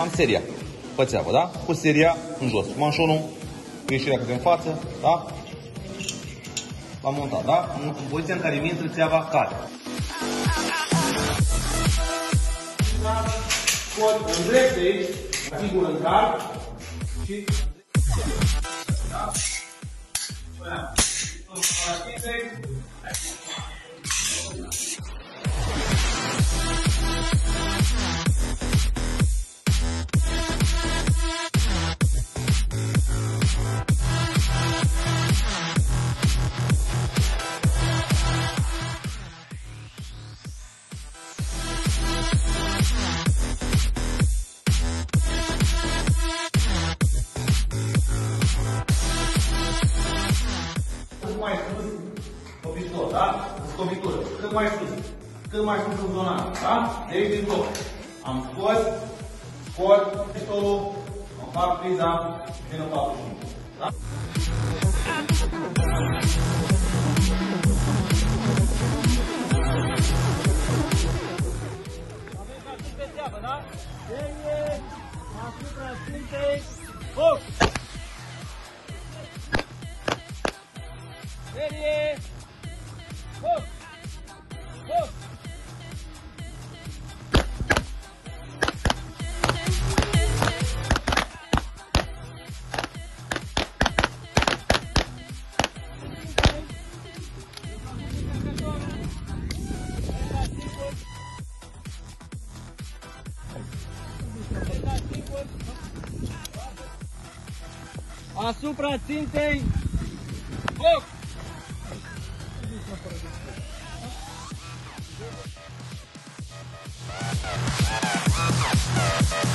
Am seria pe țeavă, da? Cu seria în jos. Manșonul cu ieșirea câte în față, da? L-am montat, da? În, în poziția în care mi intră țeava cade. Scot în drept aici, sigur în cap și... da? Scobitură. Cât mai sus. Cât mai sus în zona asta, da? De aici din tot. Am scos, scot pistolul, îmi fac priza și vin în 41. Da? pe treabă, da? Serie, asupra Sfintei, foc! Asupra țintei, foc! Thank